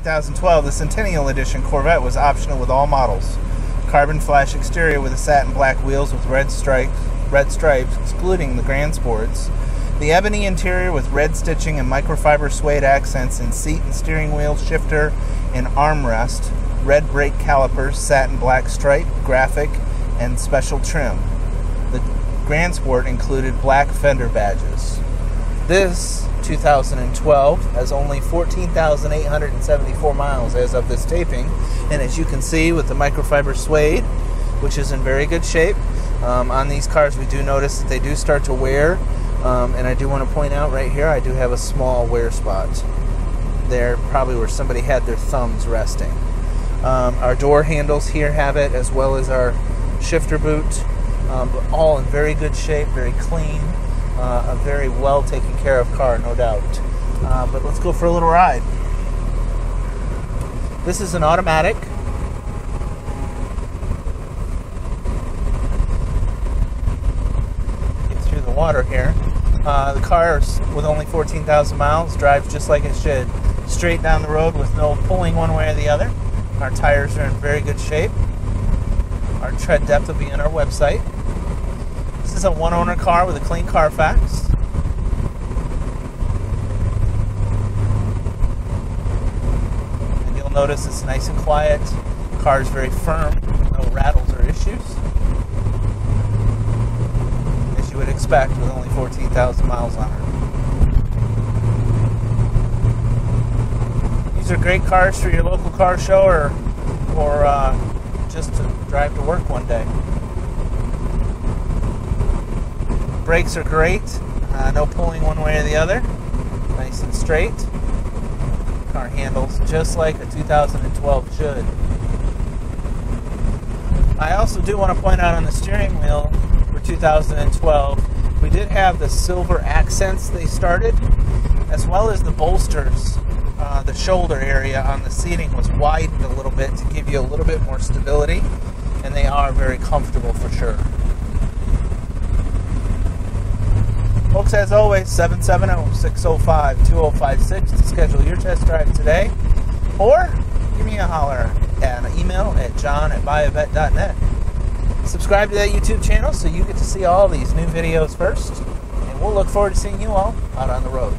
2012, the Centennial Edition Corvette was optional with all models. Carbon flash exterior with a satin black wheels with red stripes, red stripes, excluding the Grand Sports. The ebony interior with red stitching and microfiber suede accents in seat and steering wheel, shifter, and armrest. Red brake calipers, satin black stripe, graphic, and special trim. The Grand Sport included black fender badges. This 2012 has only 14,874 miles as of this taping, and as you can see with the microfiber suede, which is in very good shape, um, on these cars we do notice that they do start to wear, um, and I do want to point out right here I do have a small wear spot. There, probably where somebody had their thumbs resting. Um, our door handles here have it, as well as our shifter boot, um, all in very good shape, very clean, a very well taken care of car, no doubt. Uh, but let's go for a little ride. This is an automatic. Get through the water here. Uh, the car with only 14,000 miles drives just like it should, straight down the road with no pulling one way or the other. Our tires are in very good shape. Our tread depth will be on our website. This is a one owner car with a clean Carfax. And you'll notice it's nice and quiet. Car is very firm, no rattles or issues. As you would expect with only 14,000 miles on her. These are great cars for your local car show or, or uh, just to drive to work one day. Brakes are great, uh, no pulling one way or the other. Nice and straight. Car handles just like a 2012 should. I also do want to point out on the steering wheel for 2012, we did have the silver accents they started, as well as the bolsters. Uh, the shoulder area on the seating was widened a little bit to give you a little bit more stability, and they are very comfortable for sure. Folks, as always, 770 605 2056 to schedule your test drive today. Or give me a holler at an email at john at buyavette.net. Subscribe to that YouTube channel so you get to see all these new videos first. And we'll look forward to seeing you all out on the road.